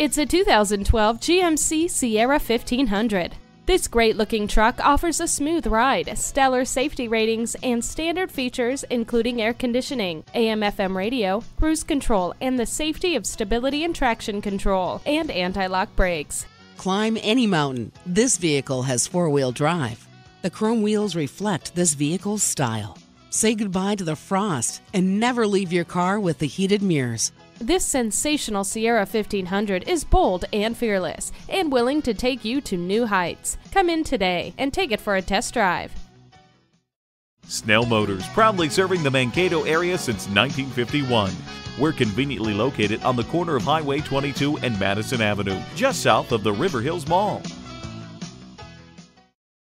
It's a 2012 GMC Sierra 1500. This great looking truck offers a smooth ride, stellar safety ratings, and standard features including air conditioning, AM FM radio, cruise control, and the safety of stability and traction control, and anti lock brakes. Climb any mountain. This vehicle has four wheel drive. The chrome wheels reflect this vehicle's style. Say goodbye to the frost and never leave your car with the heated mirrors. This sensational Sierra 1500 is bold and fearless and willing to take you to new heights. Come in today and take it for a test drive. Snell Motors, proudly serving the Mankato area since 1951. We're conveniently located on the corner of Highway 22 and Madison Avenue, just south of the River Hills Mall.